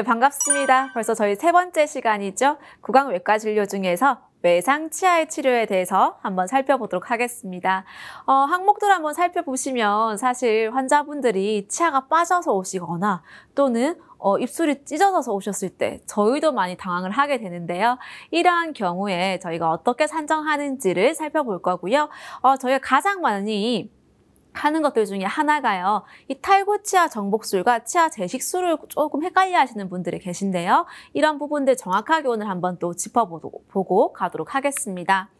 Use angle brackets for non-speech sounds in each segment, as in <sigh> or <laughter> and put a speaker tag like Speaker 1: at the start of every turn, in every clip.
Speaker 1: 네, 반갑습니다. 벌써 저희 세 번째 시간이죠. 구강외과 진료 중에서 외상 치아의 치료에 대해서 한번 살펴보도록 하겠습니다. 어, 항목들 한번 살펴보시면 사실 환자분들이 치아가 빠져서 오시거나 또는 어, 입술이 찢어져서 오셨을 때 저희도 많이 당황을 하게 되는데요. 이러한 경우에 저희가 어떻게 산정하는지를 살펴볼 거고요. 어, 저희가 가장 많이 하는 것들 중에 하나가요. 이 탈구 치아 정복술과 치아 재식술을 조금 헷갈려 하시는 분들이 계신데요. 이런 부분들 정확하게 오늘 한번 또 짚어보고 가도록 하겠습니다.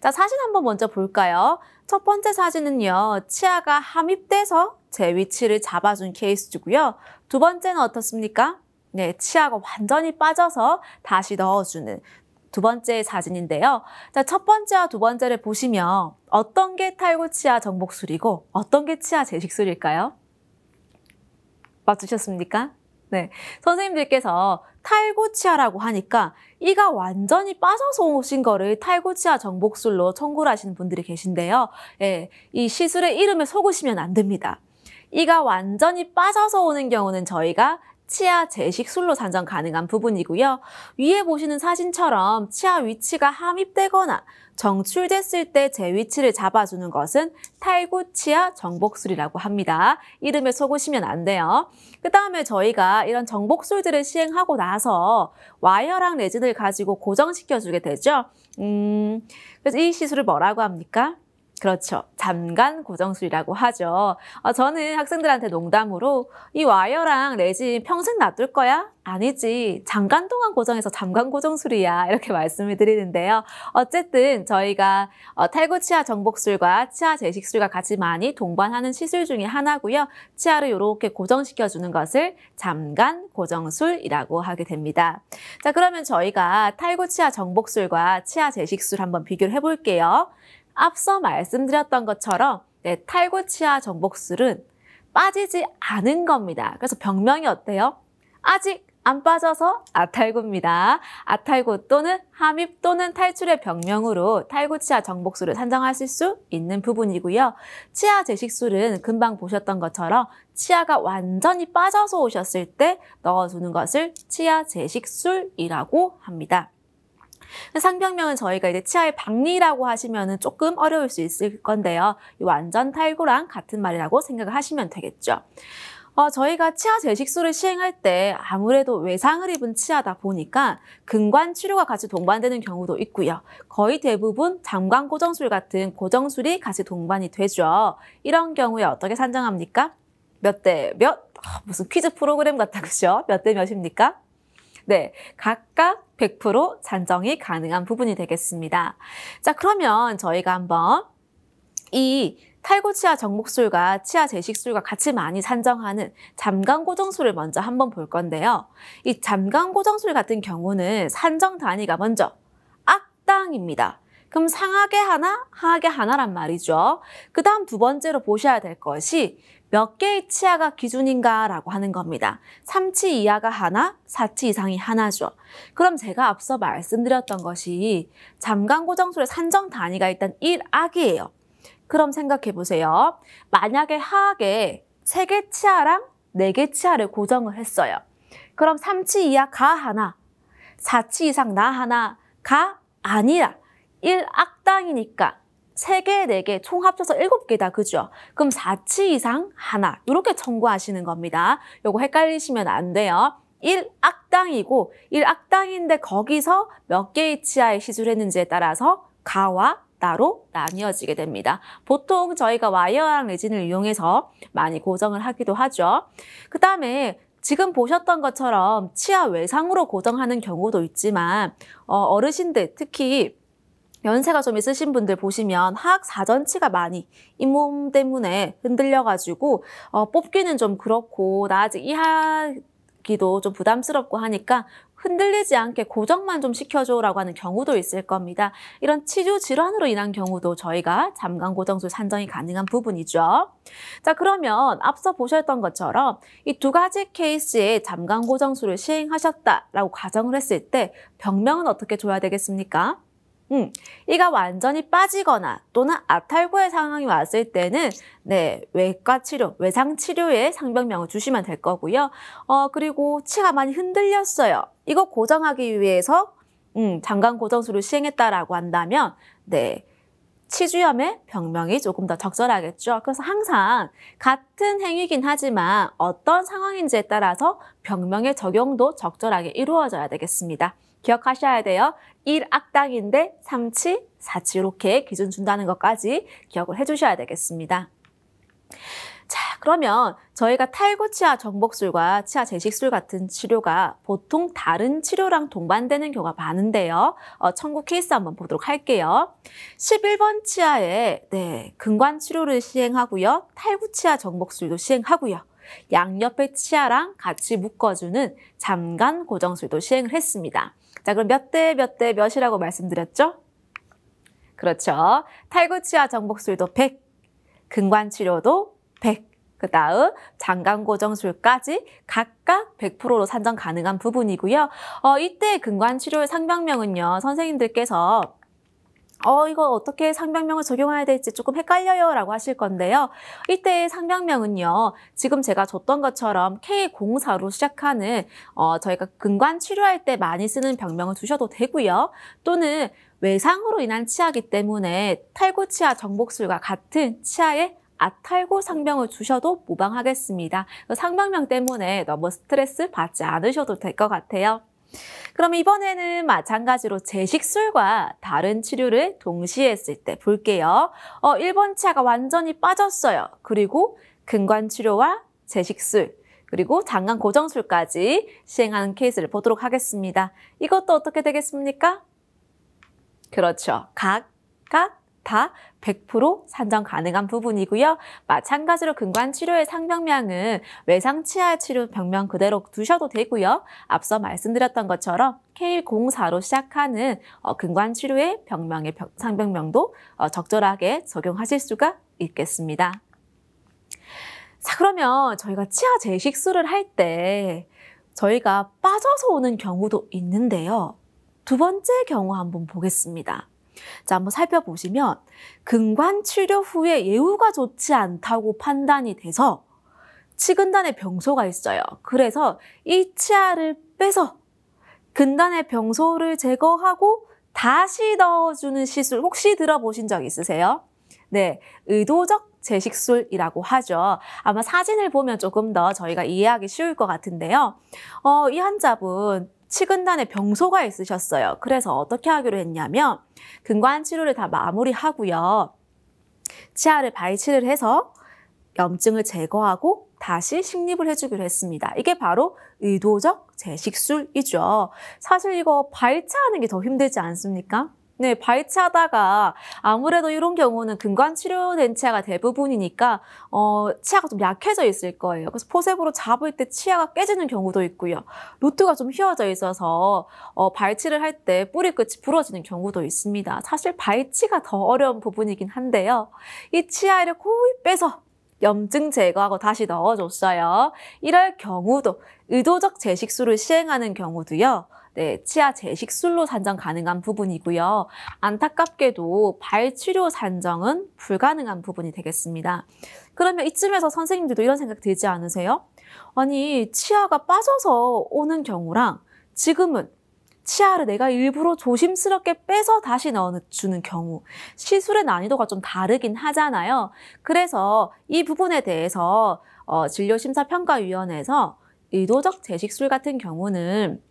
Speaker 1: 자, 사진 한번 먼저 볼까요? 첫 번째 사진은요. 치아가 함입돼서 제 위치를 잡아준 케이스고요. 두 번째는 어떻습니까? 네, 치아가 완전히 빠져서 다시 넣어주는 두 번째 사진인데요. 자, 첫 번째와 두 번째를 보시면 어떤 게 탈구 치아 정복술이고 어떤 게 치아 재식술일까요? 맞추셨습니까? 네. 선생님들께서 탈구 치아라고 하니까 이가 완전히 빠져서 오신 거를 탈구 치아 정복술로 청구를 하시는 분들이 계신데요. 예, 이 시술의 이름에 속으시면 안 됩니다. 이가 완전히 빠져서 오는 경우는 저희가 치아 재식 술로 산정 가능한 부분이고요. 위에 보시는 사진처럼 치아 위치가 함입되거나 정출됐을 때 제 위치를 잡아주는 것은 탈구 치아 정복술이라고 합니다. 이름에 속으시면 안 돼요. 그 다음에 저희가 이런 정복술들을 시행하고 나서 와이어랑 레진을 가지고 고정시켜주게 되죠. 음, 그래서 이 시술을 뭐라고 합니까? 그렇죠. 잠간 고정술이라고 하죠. 어, 저는 학생들한테 농담으로 이 와이어랑 레진 평생 놔둘 거야? 아니지. 잠깐 동안 고정해서 잠깐 고정술이야. <laughs> 이렇게 말씀을 드리는데요. 어쨌든 저희가 어, 탈구 치아 정복술과 치아 재식술과 같이 많이 동반하는 시술 중에 하나고요. 치아를 이렇게 고정시켜주는 것을 잠간 고정술이라고 하게 됩니다. 자, 그러면 저희가 탈구 치아 정복술과 치아 재식술 한번 비교를 해볼게요. 앞서 말씀드렸던 것처럼 네, 탈구 치아 정복술은 빠지지 않은 겁니다. 그래서 병명이 어때요? 아직 안 빠져서 아탈구입니다. 아탈구 또는 함입 또는 탈출의 병명으로 탈구 치아 정복술을 산정하실 수 있는 부분이고요. 치아 재식술은 금방 보셨던 것처럼 치아가 완전히 빠져서 오셨을 때 넣어주는 것을 치아 재식술이라고 합니다. 상병명은 저희가 이제 치아의 박리라고 하시면은 조금 어려울 수 있을 건데요. 완전 탈구랑 같은 말이라고 생각을 하시면 되겠죠. 어, 저희가 치아 재식술을 시행할 때 아무래도 외상을 입은 치아다 보니까 근관 치료가 같이 동반되는 경우도 있고요. 거의 대부분 장관 고정술 같은 고정술이 같이 동반이 되죠. 이런 경우에 어떻게 산정합니까? 몇 대 몇? 아, 무슨 퀴즈 프로그램 같다 그죠? 몇 대 몇입니까? 네, 각각 100% 산정이 가능한 부분이 되겠습니다. 자, 그러면 저희가 한번 이 탈구 치아 정복술과 치아 재식술과 같이 많이 산정하는 잠깐 고정술을 먼저 한번 볼 건데요. 이 잠깐 고정술 같은 경우는 산정 단위가 먼저 악당입니다. 그럼 상하게 하나, 하하게 하나란 말이죠. 그 다음 두 번째로 보셔야 될 것이 몇 개의 치아가 기준인가라고 하는 겁니다. 3치 이하가 하나, 4치 이상이 하나죠. 그럼 제가 앞서 말씀드렸던 것이 잠깐 고정술의 산정 단위가 일단 1악이에요. 그럼 생각해 보세요. 만약에 하악에 3개 치아랑 4개 치아를 고정을 했어요. 그럼 3치 이하 가 하나, 4치 이상 나 하나, 가 아니라 1악당이니까 3개, 4개, 총 합쳐서 7개다. 그죠? 그럼 4치 이상 하나. 이렇게 청구하시는 겁니다. 요거 헷갈리시면 안 돼요. 1악당이고 1악당인데 거기서 몇 개의 치아에 시술했는지에 따라서 가와 나로 나뉘어지게 됩니다. 보통 저희가 와이어랑 레진을 이용해서 많이 고정을 하기도 하죠. 그 다음에 지금 보셨던 것처럼 치아 외상으로 고정하는 경우도 있지만 어, 어르신들 특히 연세가 좀 있으신 분들 보시면 하악 사전치가 많이 잇몸 때문에 흔들려가지고 어, 뽑기는 좀 그렇고 나 아직 이하기도 좀 부담스럽고 하니까 흔들리지 않게 고정만 좀 시켜줘라고 하는 경우도 있을 겁니다. 이런 치주 질환으로 인한 경우도 저희가 잠깐 고정술 산정이 가능한 부분이죠. 자 그러면 앞서 보셨던 것처럼 이 두 가지 케이스에 잠깐 고정술을 시행하셨다라고 가정을 했을 때 병명은 어떻게 줘야 되겠습니까? 음, 이가 완전히 빠지거나 또는 아탈구의 상황이 왔을 때는 네 외과 치료, 외상 치료에 상병명을 주시면 될 거고요. 어 그리고 치가 많이 흔들렸어요. 이거 고정하기 위해서 음, 장관 고정술을 시행했다라고 한다면 네 치주염의 병명이 조금 더 적절하겠죠. 그래서 항상 같은 행위긴 하지만 어떤 상황인지에 따라서 병명의 적용도 적절하게 이루어져야 되겠습니다. 기억하셔야 돼요. 1악당인데 3치, 4치 이렇게 기준 준다는 것까지 기억을 해주셔야 되겠습니다. 자, 그러면 저희가 탈구 치아 정복술과 치아 재식술 같은 치료가 보통 다른 치료랑 동반되는 경우가 많은데요. 어, 청구 케이스 한번 보도록 할게요. 11번 치아에 네, 근관 치료를 시행하고요. 탈구 치아 정복술도 시행하고요. 양옆의 치아랑 같이 묶어주는 잠간 고정술도 시행을 했습니다. 자, 그럼 몇 대 몇 대 몇이라고 말씀드렸죠? 그렇죠. 탈구치아 정복술도 100, 근관치료도 100, 그 다음 장강고정술까지 각각 100%로 산정 가능한 부분이고요. 어, 이때 근관치료의 상병명은요. 선생님들께서 어, 이거 어떻게 상병명을 적용해야 될지 조금 헷갈려요 라고 하실 건데요. 이때 상병명은요, 지금 제가 줬던 것처럼 K04로 시작하는, 어, 저희가 근관 치료할 때 많이 쓰는 병명을 두셔도 되고요. 또는 외상으로 인한 치아기 때문에 탈구 치아 정복술과 같은 치아의 아탈고 상병을 주셔도 무방하겠습니다. 상병명 때문에 너무 스트레스 받지 않으셔도 될 것 같아요. 그럼 이번에는 마찬가지로 제식술과 다른 치료를 동시에 했을 때 볼게요. 어, 1번 치아가 완전히 빠졌어요. 그리고 근관 치료와 제식술, 그리고 장관 고정술까지 시행하는 케이스를 보도록 하겠습니다. 이것도 어떻게 되겠습니까? 그렇죠. 각 각 다 100% 산정 가능한 부분이고요. 마찬가지로 근관 치료의 상병명은 외상 치아 치료 병명 그대로 두셔도 되고요. 앞서 말씀드렸던 것처럼 K04로 시작하는 어, 근관 치료의 병명의 병, 상병명도 어, 적절하게 적용하실 수가 있겠습니다. 자, 그러면 저희가 치아 재식술을 할 때 저희가 빠져서 오는 경우도 있는데요. 두 번째 경우 한번 보겠습니다. 자, 한번 살펴보시면 근관 치료 후에 예후가 좋지 않다고 판단이 돼서 치근단의 병소가 있어요. 그래서 이 치아를 빼서 근단의 병소를 제거하고 다시 넣어주는 시술 혹시 들어보신 적 있으세요? 네, 의도적 재식술이라고 하죠. 아마 사진을 보면 조금 더 저희가 이해하기 쉬울 것 같은데요. 어, 이 환자분 치근단에 병소가 있으셨어요. 그래서 어떻게 하기로 했냐면 근관 치료를 다 마무리하고요. 치아를 발치를 해서 염증을 제거하고 다시 식립을 해주기로 했습니다. 이게 바로 의도적 재식술이죠. 사실 이거 발치하는 게 더 힘들지 않습니까? 네, 발치하다가 아무래도 이런 경우는 근관 치료된 치아가 대부분이니까 어, 치아가 좀 약해져 있을 거예요. 그래서 포셉으로 잡을 때 치아가 깨지는 경우도 있고요. 루트가 좀 휘어져 있어서 어, 발치를 할 때 뿌리 끝이 부러지는 경우도 있습니다. 사실 발치가 더 어려운 부분이긴 한데요. 이 치아를 고이 빼서 염증 제거하고 다시 넣어줬어요. 이럴 경우도 의도적 재식술을 시행하는 경우도요. 네, 치아 재식술로 산정 가능한 부분이고요. 안타깝게도 발치료 산정은 불가능한 부분이 되겠습니다. 그러면 이쯤에서 선생님들도 이런 생각 들지 않으세요? 아니, 치아가 빠져서 오는 경우랑 지금은 치아를 내가 일부러 조심스럽게 빼서 다시 넣어주는 경우 시술의 난이도가 좀 다르긴 하잖아요. 그래서 이 부분에 대해서 어, 진료심사평가위원회에서 의도적 재식술 같은 경우는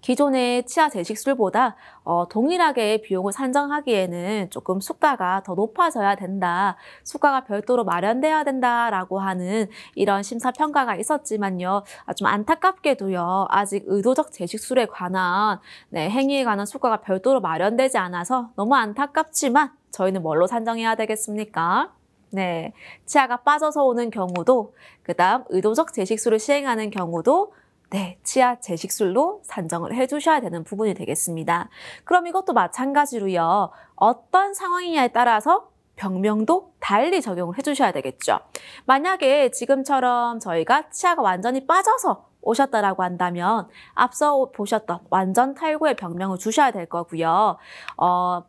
Speaker 1: 기존의 치아 재식술보다 어, 동일하게 비용을 산정하기에는 조금 수가가 더 높아져야 된다. 수가가 별도로 마련돼야 된다라고 하는 이런 심사평가가 있었지만요. 아, 좀 안타깝게도요. 아직 의도적 재식술에 관한 네, 행위에 관한 수가가 별도로 마련되지 않아서 너무 안타깝지만 저희는 뭘로 산정해야 되겠습니까? 네, 치아가 빠져서 오는 경우도 그 다음 의도적 재식술을 시행하는 경우도 네, 치아 재식술로 산정을 해주셔야 되는 부분이 되겠습니다. 그럼 이것도 마찬가지로요. 어떤 상황이냐에 따라서 병명도 달리 적용을 해주셔야 되겠죠. 만약에 지금처럼 저희가 치아가 완전히 빠져서 오셨다라고 한다면 앞서 보셨던 완전 탈구의 병명을 주셔야 될 거고요. 어,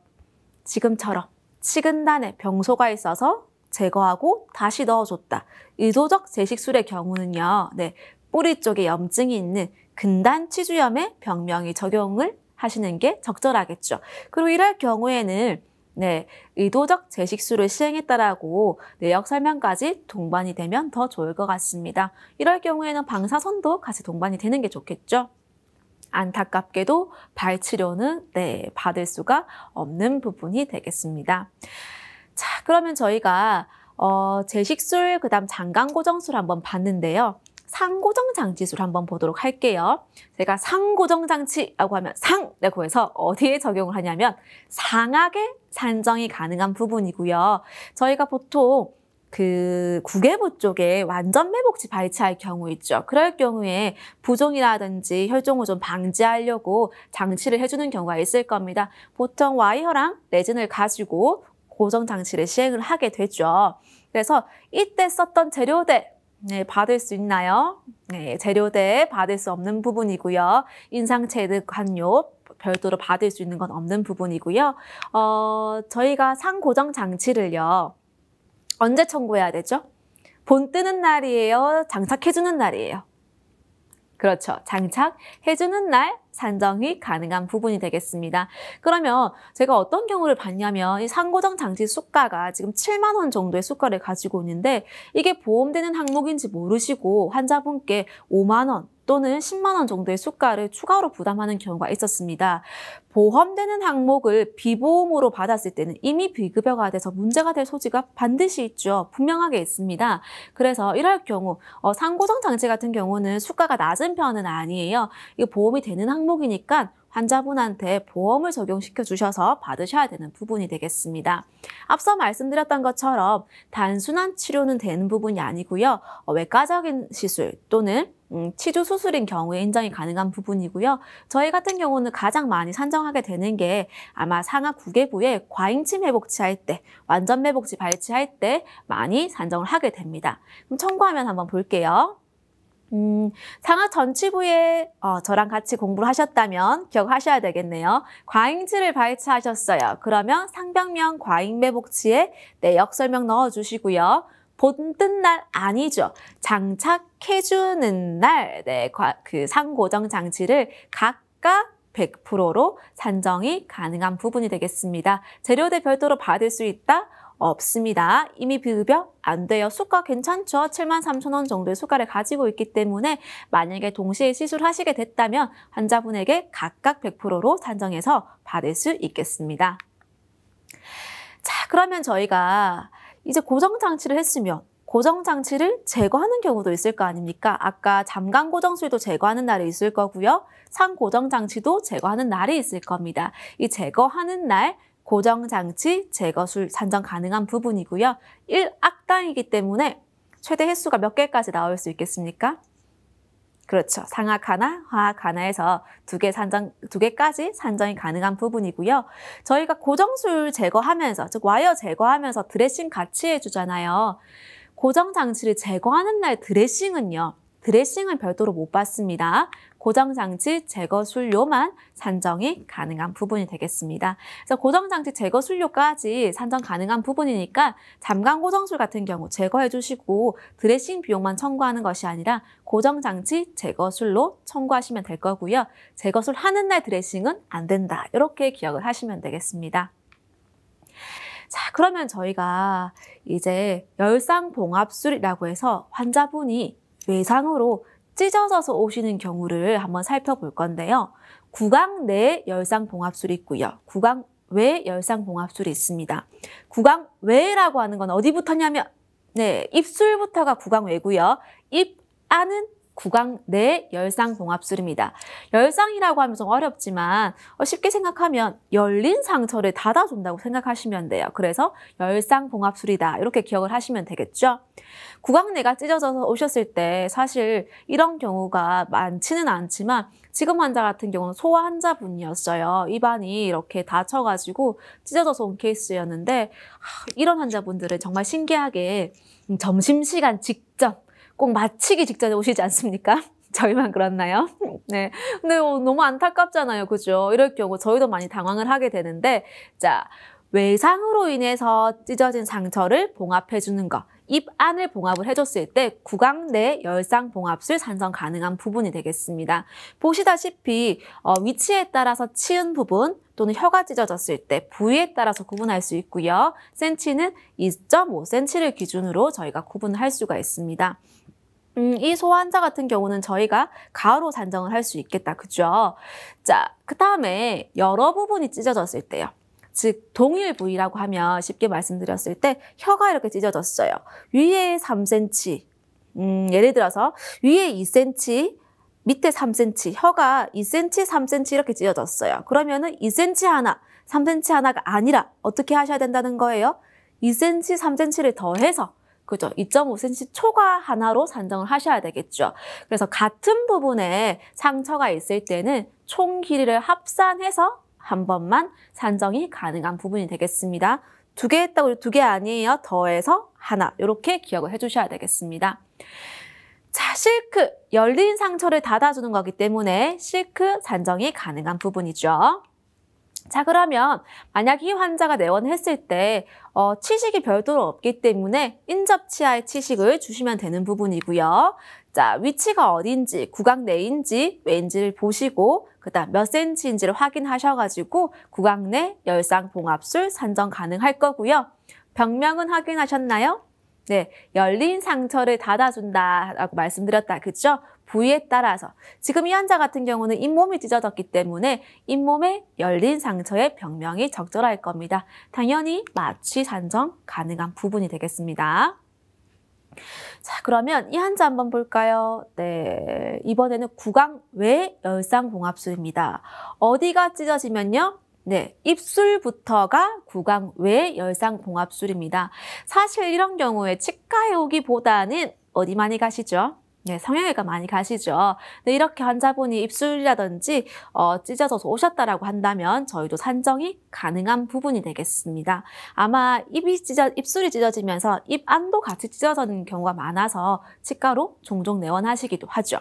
Speaker 1: 지금처럼 치근단에 병소가 있어서 제거하고 다시 넣어줬다. 의도적 제식술의 경우는요, 네, 뿌리 쪽에 염증이 있는 근단 치주염의 병명이 적용을 하시는 게 적절하겠죠. 그리고 이럴 경우에는 네, 의도적 제식술을 시행했다라고 내역 설명까지 동반이 되면 더 좋을 것 같습니다. 이럴 경우에는 방사선도 같이 동반이 되는 게 좋겠죠. 안타깝게도 발치료는 네, 받을 수가 없는 부분이 되겠습니다. 자, 그러면 저희가 어, 제식술, 그 다음 장강고정술 한번 봤는데요. 상고정 장치술 한번 보도록 할게요. 제가 상고정 장치라고 하면 상라고 해서 어디에 적용을 하냐면 상악에 산정이 가능한 부분이고요. 저희가 보통 그 구개부 쪽에 완전 매복치 발치할 경우 있죠. 그럴 경우에 부종이라든지 혈종을 좀 방지하려고 장치를 해주는 경우가 있을 겁니다. 보통 와이어랑 레진을 가지고 고정 장치를 시행을 하게 되죠. 그래서 이때 썼던 재료대 네, 받을 수 있나요? 네, 재료대 받을 수 없는 부분이고요. 인상체득 관료 별도로 받을 수 있는 건 없는 부분이고요. 어, 저희가 상고정 장치를요. 언제 청구해야 되죠? 본 뜨는 날이에요? 장착해주는 날이에요? 그렇죠. 장착 해주는 날 산정이 가능한 부분이 되겠습니다. 그러면 제가 어떤 경우를 봤냐면 이 상고정 장치 수가가 지금 7만 원 정도의 수가를 가지고 있는데 이게 보험되는 항목인지 모르시고 환자분께 5만 원 또는 10만 원 정도의 수가를 추가로 부담하는 경우가 있었습니다. 보험되는 항목을 비보험으로 받았을 때는 이미 비급여가 돼서 문제가 될 소지가 반드시 있죠. 분명하게 있습니다. 그래서 이럴 경우 어, 상고정 장치 같은 경우는 수가가 낮은 편은 아니에요. 이거 보험이 되는 항목이니까 환자분한테 보험을 적용시켜 주셔서 받으셔야 되는 부분이 되겠습니다. 앞서 말씀드렸던 것처럼 단순한 치료는 되는 부분이 아니고요. 어, 외과적인 시술 또는 음, 치주 수술인 경우에 인정이 가능한 부분이고요. 저희 같은 경우는 가장 많이 산정하게 되는 게 아마 상하 구개부에 과잉침 회복치 할 때, 완전 매복치 발치할 때 많이 산정을 하게 됩니다. 그럼 청구하면 한번 볼게요. 음, 상하 전치부에 어, 저랑 같이 공부를 하셨다면 기억하셔야 되겠네요. 과잉치를 발치하셨어요. 그러면 상병명 과잉매복치에 내역 설명 넣어주시고요. 본뜬 날 아니죠. 장착해주는 날, 네, 그 상고정 장치를 각각 100%로 산정이 가능한 부분이 되겠습니다. 재료대 별도로 받을 수 있다? 없습니다. 이미 비급여 안 돼요. 수가 괜찮죠? 7만 3천 원 정도의 수가를 가지고 있기 때문에 만약에 동시에 시술하시게 됐다면 환자분에게 각각 100%로 산정해서 받을 수 있겠습니다. 자, 그러면 저희가 이제 고정 장치를 했으면 고정 장치를 제거하는 경우도 있을 거 아닙니까? 아까 잠깐 고정술도 제거하는 날이 있을 거고요. 상 고정 장치도 제거하는 날이 있을 겁니다. 이 제거하는 날 고정 장치 제거술 산정 가능한 부분이고요. 1악당이기 때문에 최대 횟수가 몇 개까지 나올 수 있겠습니까? 그렇죠. 상악 하나, 화학 하나에서 두 개 산정, 두 개까지 산정이 가능한 부분이고요. 저희가 고정술 제거하면서, 즉 와이어 제거하면서 드레싱 같이 해주잖아요. 고정 장치를 제거하는 날 드레싱은요. 드레싱은 별도로 못 받습니다. 고정장치 제거 술료만 산정이 가능한 부분이 되겠습니다. 그래서 고정장치 제거 술료까지 산정 가능한 부분이니까 잠깐 고정술 같은 경우 제거해 주시고 드레싱 비용만 청구하는 것이 아니라 고정장치 제거술로 청구하시면 될 거고요. 제거술 하는 날 드레싱은 안 된다. 이렇게 기억을 하시면 되겠습니다. 자, 그러면 저희가 이제 열상봉합술이라고 해서 환자분이 외상으로 찢어져서 오시는 경우를 한번 살펴볼 건데요. 구강 내 열상 봉합술이 있고요. 구강 외 열상 봉합술이 있습니다. 구강 외라고 하는 건 어디부터냐면 네, 입술부터가 구강 외고요. 입 안은 구강 내 열상 봉합술입니다. 열상이라고 하면 좀 어렵지만 어, 쉽게 생각하면 열린 상처를 닫아준다고 생각하시면 돼요. 그래서 열상 봉합술이다 이렇게 기억을 하시면 되겠죠. 구강 내가 찢어져서 오셨을 때 사실 이런 경우가 많지는 않지만 지금 환자 같은 경우는 소아 환자분이었어요. 입안이 이렇게 다쳐가지고 찢어져서 온 케이스였는데 이런 환자분들은 정말 신기하게 점심시간 직전 꼭 마치기 직전에 오시지 않습니까? <laughs> 저희만 그렇나요? 네. 근데 어, 너무 안타깝잖아요. 그죠? 이럴 경우 저희도 많이 당황을 하게 되는데, 자, 외상으로 인해서 찢어진 상처를 봉합해주는 것. 입 안을 봉합을 해줬을 때 구강 내 열상 봉합술 산정 가능한 부분이 되겠습니다. 보시다시피 어, 위치에 따라서 치은 부분 또는 혀가 찢어졌을 때 부위에 따라서 구분할 수 있고요. 센치는 2.5cm를 기준으로 저희가 구분할 수가 있습니다. 음, 이 소환자 같은 경우는 저희가 가로 산정을 할 수 있겠다. 그죠? 자, 그 다음에 여러 부분이 찢어졌을 때요. 즉 동일 부위라고 하면 쉽게 말씀드렸을 때 혀가 이렇게 찢어졌어요. 위에 3cm, 음, 예를 들어서 위에 2cm, 밑에 3cm, 혀가 2cm, 3cm 이렇게 찢어졌어요. 그러면은 2cm 하나, 3cm 하나가 아니라 어떻게 하셔야 된다는 거예요? 2cm, 3cm를 더해서 그죠? 2.5cm 초과 하나로 산정을 하셔야 되겠죠. 그래서 같은 부분에 상처가 있을 때는 총 길이를 합산해서 한 번만 산정이 가능한 부분이 되겠습니다. 두 개 했다고 두 개 아니에요. 더해서 하나. 이렇게 기억을 해주셔야 되겠습니다. 자, 실크. 열린 상처를 닫아주는 거기 때문에 실크 산정이 가능한 부분이죠. 자, 그러면 만약 이 환자가 내원했을 때 어, 치식이 별도로 없기 때문에 인접 치아의 치식을 주시면 되는 부분이고요. 자, 위치가 어딘지, 구강 내인지, 외인지를 보시고 그다음 몇 센치인지를 확인하셔가지고 구강 내 열상 봉합술 산정 가능할 거고요. 병명은 확인하셨나요? 네, 열린 상처를 닫아준다라고 말씀드렸다. 그죠? 부위에 따라서 지금 이 환자 같은 경우는 잇몸이 찢어졌기 때문에 잇몸에 열린 상처의 병명이 적절할 겁니다. 당연히 마취 산정 가능한 부분이 되겠습니다. 자, 그러면 이 환자 한번 볼까요? 네. 이번에는 구강 외 열상 봉합술입니다. 어디가 찢어지면요? 네, 입술부터가 구강 외 열상 봉합술입니다. 사실 이런 경우에 치과에 오기보다는 어디 많이 가시죠? 네, 성형외과 많이 가시죠. 네, 이렇게 환자분이 입술이라든지 어, 찢어져서 오셨다라고 한다면 저희도 산정이 가능한 부분이 되겠습니다. 아마 입이 찢어, 입술이 찢어지면서 입 안도 같이 찢어지는 경우가 많아서 치과로 종종 내원하시기도 하죠.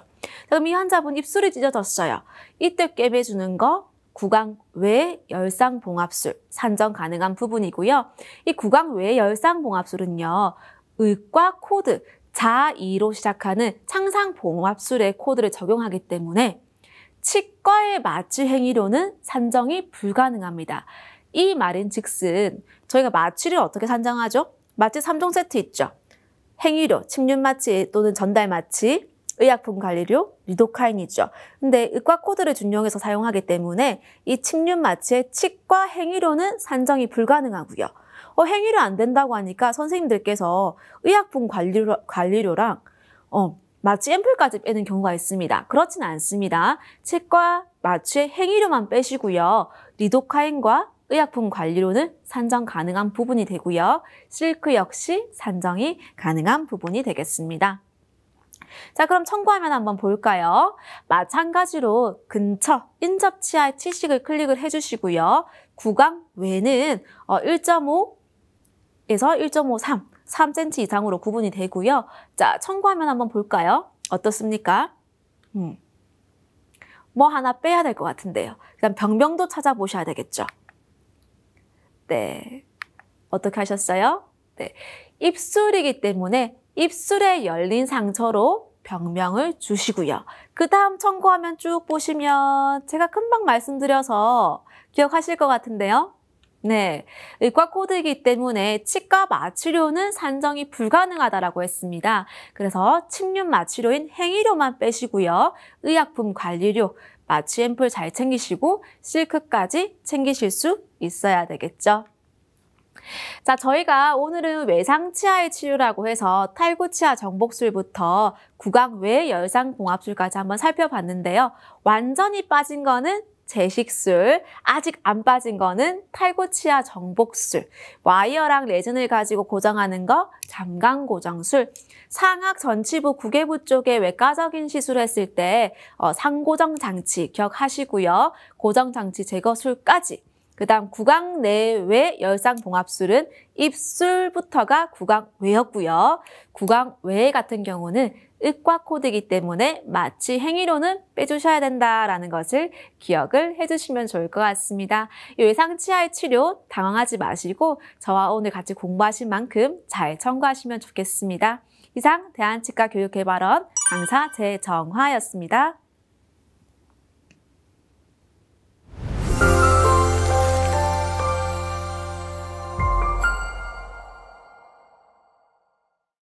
Speaker 1: 그럼 이 환자분 입술이 찢어졌어요. 이때 꿰매주는 거 구강 외 열상 봉합술 산정 가능한 부분이고요. 이 구강 외 열상 봉합술은요. 의과 코드 자2로 시작하는 창상 봉합술의 코드를 적용하기 때문에 치과의 마취 행위로는 산정이 불가능합니다. 이 말인 즉슨 저희가 마취를 어떻게 산정하죠? 마취 3종 세트 있죠. 행위료, 침륜 마취 또는 전달 마취, 의약품 관리료, 리도카인이죠. 근데 의과 코드를 준용해서 사용하기 때문에 이 침륜 마취의 치과 행위료는 산정이 불가능하고요. 어, 행위를 안 된다고 하니까 선생님들께서 의약품 관리료, 관리료랑 어, 마취 앰플까지 빼는 경우가 있습니다. 그렇진 않습니다. 치과 마취의 행위료만 빼시고요. 리도카인과 의약품 관리료는 산정 가능한 부분이 되고요. 실크 역시 산정이 가능한 부분이 되겠습니다. 자, 그럼 청구하면 한번 볼까요? 마찬가지로 근처 인접 치아의 치식을 클릭을 해주시고요. 구강 외는 1.5 에서 1.53, 3cm 이상으로 구분이 되고요. 자, 청구하면 한번 볼까요? 어떻습니까? 음. 뭐 하나 빼야 될 것 같은데요. 그다음 병명도 찾아보셔야 되겠죠. 네. 어떻게 하셨어요? 네. 입술이기 때문에 입술에 열린 상처로 병명을 주시고요. 그 다음 청구하면 쭉 보시면 제가 금방 말씀드려서 기억하실 것 같은데요. 네, 의과 코드이기 때문에 치과 마취료는 산정이 불가능하다라고 했습니다. 그래서 침륜 마취료인 행위료만 빼시고요. 의약품 관리료, 마취 앰플 잘 챙기시고 실크까지 챙기실 수 있어야 되겠죠. 자, 저희가 오늘은 외상치아의 치료라고 해서 탈구치아 정복술부터 구강 외 열상 봉합술까지 한번 살펴봤는데요. 완전히 빠진 거는 제식술, 아직 안 빠진 거는 탈구치아 정복술, 와이어랑 레진을 가지고 고정하는 거 잠강 고정술, 상악 전치부 구개부 쪽에 외과적인 시술을 했을 때 어, 상고정 장치 기억하시고요. 고정 장치 제거술까지 그다음 구강 내외 열상 봉합술은 입술부터가 구강 외였고요. 구강 외 같은 경우는 의과 코드이기 때문에 마취 행위로는 빼주셔야 된다라는 것을 기억을 해주시면 좋을 것 같습니다. 이 외상치아의 치료 당황하지 마시고 저와 오늘 같이 공부하신 만큼 잘 청구하시면 좋겠습니다. 이상 대한치과 교육개발원 강사 제정화였습니다.